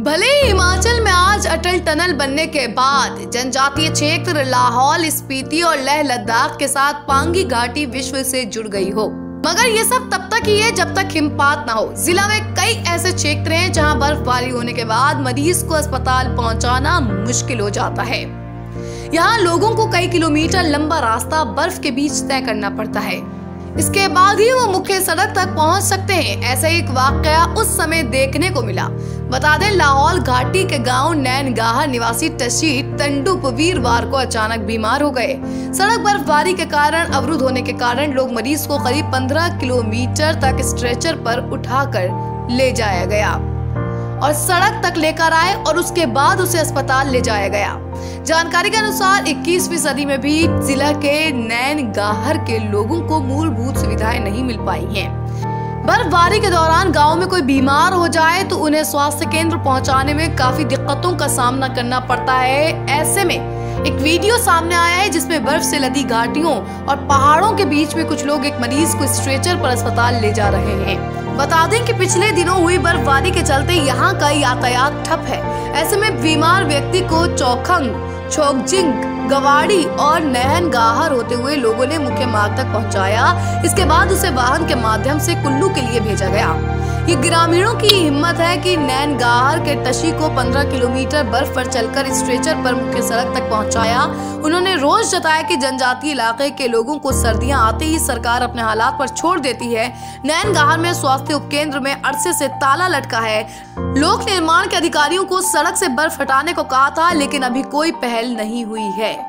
भले ही हिमाचल में आज अटल टनल बनने के बाद जनजातीय क्षेत्र लाहौल स्पीति और लेह लद्दाख के साथ पांगी घाटी विश्व से जुड़ गई हो। मगर ये सब तब तक ही है जब तक हिमपात ना हो। जिला में कई ऐसे क्षेत्र हैं जहाँ बर्फबारी होने के बाद मरीज़ को अस्पताल पहुंचाना मुश्किल हो जाता है। यहाँ लोगों को कई किलोमीटर लंबा रास्ता बर्फ़ के बीच तय करना पड़ता है। इसके बाद ही वो मुख्य सड़क तक पहुँच सकते हैं, ऐसा एक वाकया उस समय देखने को मिला। बता दें, लाहौल घाटी के गाँव नैन गाहर निवासी टशी तंडुप वीरवार को अचानक बीमार हो गए। सड़क बर्फबारी के कारण, अवरुद्ध होने के कारण लोग मरीज़ को करीब 15 किलोमीटर तक स्ट्रेचर पर उठाकर ले जाया गया। और सड़क तक लेकर आए और उसके बाद उसे अस्पताल ले जाया गया जानकारी के अनुसार 21वीं सदी में भी जिला के नैन गाहर के लोगों को मूलभूत सुविधाएँ नहीं मिल पाई हैं। बर्फबारी के दौरान गाँव में कोई बीमार हो जाए तो उन्हें स्वास्थ्य केंद्र पहुँचाने में काफ़ी दिक्कतों का सामना करना पड़ता है। ऐसे में एक वीडियो सामने आया है जिसमें बर्फ़ से लदी घाटियों और पहाड़ों के बीच में कुछ लोग एक मरीज़ को स्ट्रेचर पर अस्पताल ले जा रहे हैं। बता दें कि पिछले दिनों हुई बर्फबारी के चलते यहाँ का यातायात ठप है। ऐसे में बीमार व्यक्ति को चौखंग छोकजिंग गवाड़ी और नहन गाहर होते हुए लोगों ने मुख्य मार्ग तक पहुँचाया। इसके बाद उसे वाहन के माध्यम से कुल्लू के लिए भेजा गया। ये ग्रामीणों की हिम्मत है कि नैन गाहर के तशी को 15 किलोमीटर बर्फ़ पर चलकर स्ट्रेचर पर मुख्य सड़क तक पहुँचाया। उन्होंने रोज जताया कि जनजातीय इलाके के लोगों को सर्दियाँ आते ही सरकार अपने हालात पर छोड़ देती है। नैन गाहर में स्वास्थ्य उपकेंद्र में अरसे से ताला लटका है। लोक निर्माण के अधिकारियों को सड़क से बर्फ़ हटाने को कहा था, लेकिन अभी कोई पहल नहीं हुई है।